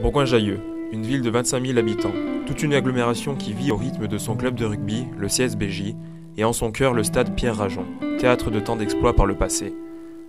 Bourgoin-Jailleux, une ville de 25 000 habitants, toute une agglomération qui vit au rythme de son club de rugby, le CSBJ, et en son cœur le stade Pierre Rajon, théâtre de tant d'exploits par le passé.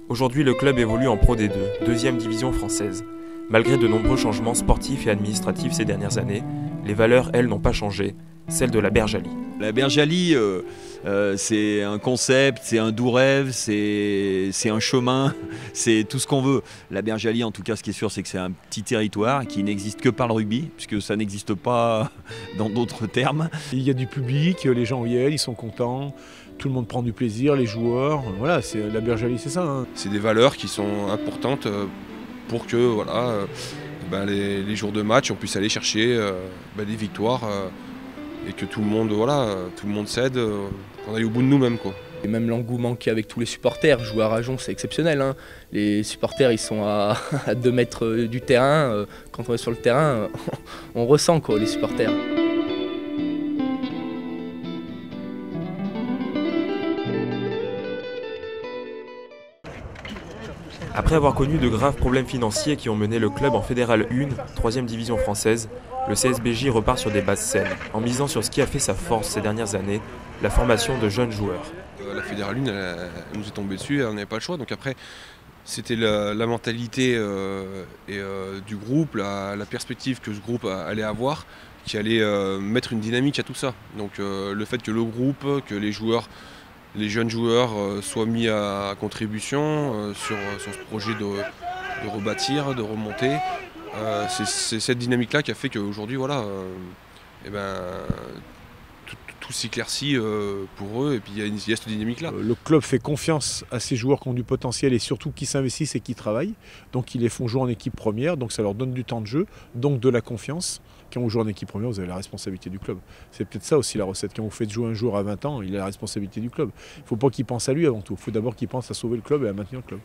Aujourd'hui, le club évolue en Pro D2, deuxième division française. Malgré de nombreux changements sportifs et administratifs ces dernières années, les valeurs, elles, n'ont pas changé, celles de la Bergalie. La Bergalie, euh, euh, c'est un concept, c'est un doux rêve, c'est un chemin, c'est tout ce qu'on veut. La Bergalie, en tout cas, ce qui est sûr, c'est que c'est un petit territoire qui n'existe que par le rugby, puisque ça n'existe pas dans d'autres termes. Il y a du public, les gens y aillent, ils sont contents tout le monde prend du plaisir, les joueurs. Voilà, c'est la Bergalie, c'est ça. Hein. C'est des valeurs qui sont importantes euh, pour que voilà, euh, ben, les, jours de match, on puisse aller chercher ben, des victoires et que tout le monde, voilà, tout le monde cède, qu'on aille au bout de nous-mêmes. Quoi. Et même l'engouement qu'il y a avec tous les supporters, jouer à Rajon c'est exceptionnel. Hein. Les supporters ils sont à, 2 mètres du terrain. Quand on est sur le terrain, on ressent quoi, les supporters. Après avoir connu de graves problèmes financiers qui ont mené le club en Fédéral 1, 3 division française, le CSBJ repart sur des bases saines, en misant sur ce qui a fait sa force ces dernières années, la formation de jeunes joueurs. Euh, la Fédéral 1, elle, nous est tombée dessus, on n'avait pas le choix. Donc après, c'était la, mentalité euh, et, euh, du groupe, la, perspective que ce groupe allait avoir, qui allait mettre une dynamique à tout ça. Donc le fait que le groupe, que les joueurs les jeunes joueurs euh, soient mis à contribution euh, sur, ce projet de, rebâtir, de remonter. Euh, c'est cette dynamique-là qui a fait qu'aujourd'hui, voilà, eh ben, tout, s'éclaircit pour eux et puis il y, a cette dynamique-là. Le club fait confiance à ces joueurs qui ont du potentiel et surtout qui s'investissent et qui travaillent. Donc ils les font jouer en équipe première, donc ça leur donne du temps de jeu, donc de la confiance quand vous jouez en équipe première, vous avez la responsabilité du club. C'est peut-être ça aussi la recette. Quand vous faites jouer un joueur à 20 ans, il a la responsabilité du club. Il ne faut pas qu'il pense à lui avant tout. Il faut d'abord qu'il pense à sauver le club et à maintenir le club.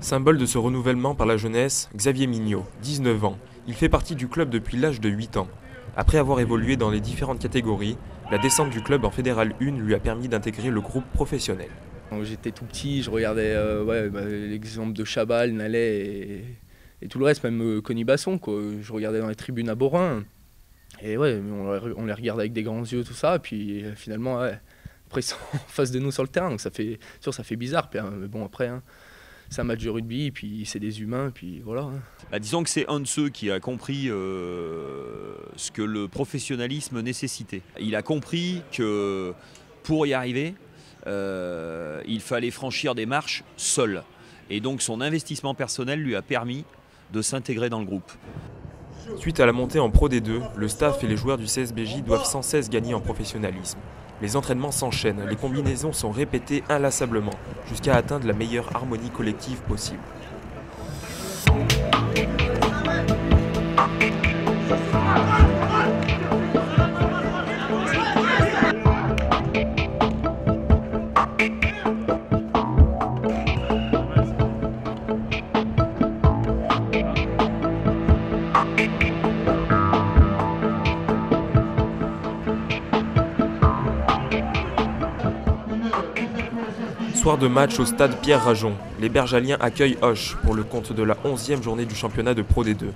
Symbole de ce renouvellement par la jeunesse, Xavier Mignot, 19 ans. Il fait partie du club depuis l'âge de 8 ans. Après avoir évolué dans les différentes catégories, la descente du club en Fédéral 1 lui a permis d'intégrer le groupe professionnel. Quand j'étais tout petit, je regardais euh, bah, l'exemple de Chabal, Nallet et, et tout le reste, même euh, Conny Basson, quoi. Je regardais dans les tribunes à Borin. Et ouais, on, les regarde avec des grands yeux, tout ça. Et puis euh, finalement, après, ils sont en face de nous sur le terrain. Donc ça fait, sûr, ça fait bizarre. Hein, mais bon, après, hein, c'est un match de rugby. Puis c'est des humains. Puis voilà. Hein. Bah, disons que c'est un de ceux qui a compris euh, ce que le professionnalisme nécessitait. Il a compris que pour y arriver, il fallait franchir des marches seul. Et donc son investissement personnel lui a permis de s'intégrer dans le groupe. Suite à la montée en Pro D2, le staff et les joueurs du CSBJ doivent sans cesse gagner en professionnalisme. Les entraînements s'enchaînent, les combinaisons sont répétées inlassablement, jusqu'à atteindre la meilleure harmonie collective possible. Soir de match au stade Pierre Rajon, les Bergaliens accueillent Hoche pour le compte de la 11e journée du championnat de Pro D2.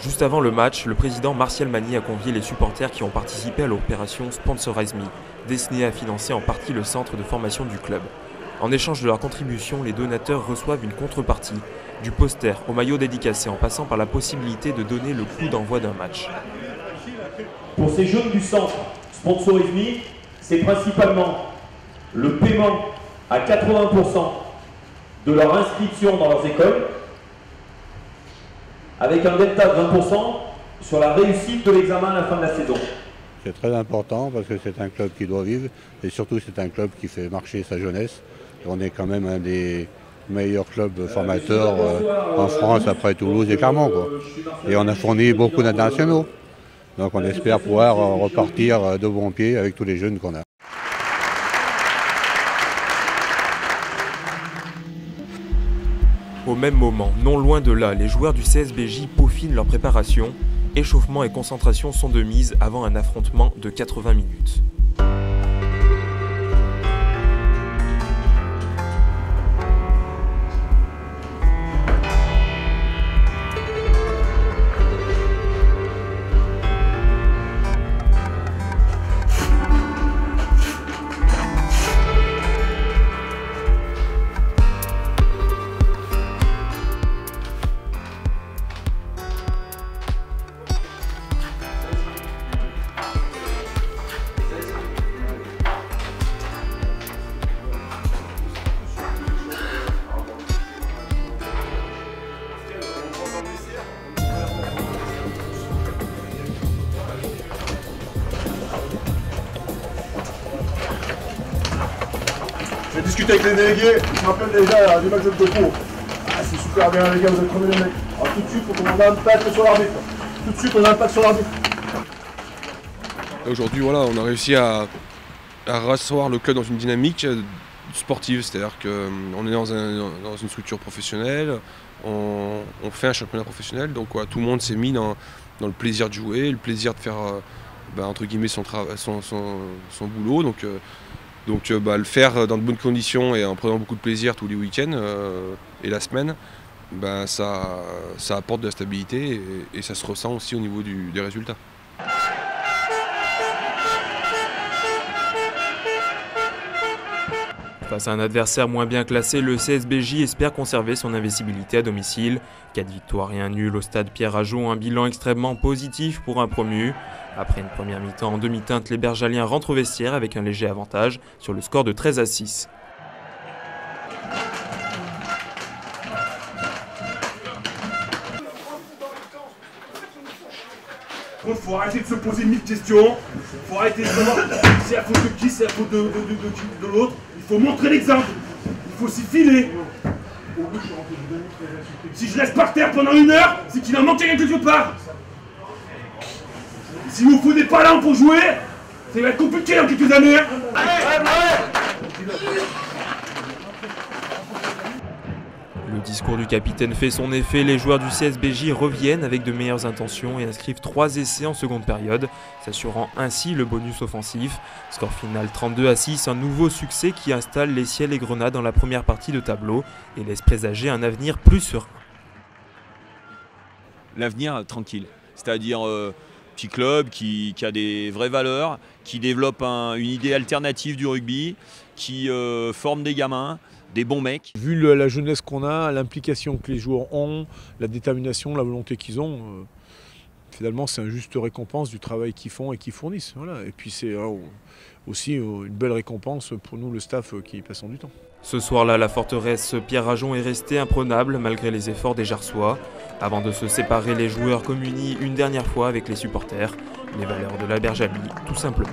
Juste avant le match, le président Martial Magny a convié les supporters qui ont participé à l'opération Sponsorize Me, destinée à financer en partie le centre de formation du club. En échange de leur contribution, les donateurs reçoivent une contrepartie, du poster au maillot dédicacé en passant par la possibilité de donner le coup d'envoi d'un match. Pour ces jeunes du centre Sponsorize Me, c'est principalement le paiement à 80% de leur inscription dans leurs écoles, avec un delta de 20% sur la réussite de l'examen à la fin de la saison. C'est très important parce que c'est un club qui doit vivre et surtout c'est un club qui fait marcher sa jeunesse. on est quand même un des meilleurs clubs formateurs euh, en France après Toulouse et Clermont. Et on a fourni beaucoup d'internationaux. Donc on espère pouvoir repartir de bon pied avec tous les jeunes qu'on a. Au même moment, non loin de là, les joueurs du CSBJ peaufinent leur préparation. Échauffement et concentration sont de mise avant un affrontement de 80 minutes. Avec les délégués, je me rappelle déjà du match de cours. Ah, c'est super bien les gars, vous êtes crevé les mecs. Alors tout de suite, faut qu'on ait un impact sur l'arbitre. Tout de suite, on a un impact sur l'arbitre. Aujourd'hui, voilà, on a réussi à, à rasseoir le club dans une dynamique euh, sportive, c'est-à-dire qu'on est dans, un- dans une structure professionnelle, on, fait un championnat professionnel, donc tout le monde s'est mis dans, dans le plaisir de jouer, le plaisir de faire euh, bah, entre guillemets son, son, son- boulot, donc, euh, donc euh, bah, le faire dans de bonnes conditions et en prenant beaucoup de plaisir tous les week-ends euh, et la semaine, bah, ça, ça apporte de la stabilité et, ça se ressent aussi au niveau des résultats. Face à un adversaire moins bien classé, le CSBJ espère conserver son invincibilité à domicile. 4 victoires et un nul au stade Pierre Ajon, un bilan extrêmement positif pour un promu. Après une première mi-temps en demi-teinte, les Bergaliens rentrent au vestiaire avec un léger avantage sur le score de 13 à 6. Contre, faut arrêter de se poser mille questions. Faut arrêter de c'est à faute de qui, c'est à faute de l'autre. Il faut montrer l'exemple. Il faut s'y filer. Si je laisse par terre pendant une heure, c'est qu'il en manque quelque part. Si vous faut des palans pour jouer, ça va être compliqué dans quelques années. hein. Discours du capitaine fait son effet, les joueurs du CSBJ reviennent avec de meilleures intentions et inscrivent 3 essais en seconde période, s'assurant ainsi le bonus offensif. Score final 32 à 6, un nouveau succès qui installe les ciels et grenades dans la première partie de tableau et laisse présager un avenir plus serein. l'avenir tranquille. C'est-à-dire euh, petit club qui, a des vraies valeurs, qui développe un- une idée alternative du rugby, qui euh, forme des gamins, des bons mecs. Vu le- la jeunesse qu'on a, l'implication que les joueurs ont, la détermination, la volonté qu'ils ont, euh, finalement c'est une juste récompense du travail qu'ils font et qu'ils fournissent. Voilà. Et puis c'est euh, aussi euh, une belle récompense pour nous, le staff, euh, qui passons du temps. Ce soir-là, la forteresse Pierre Ajon est restée imprenable malgré les efforts des Jarsois. Avant de se séparer, les joueurs communient une dernière fois avec les supporters. Les valeurs de la Bergalie, tout simplement.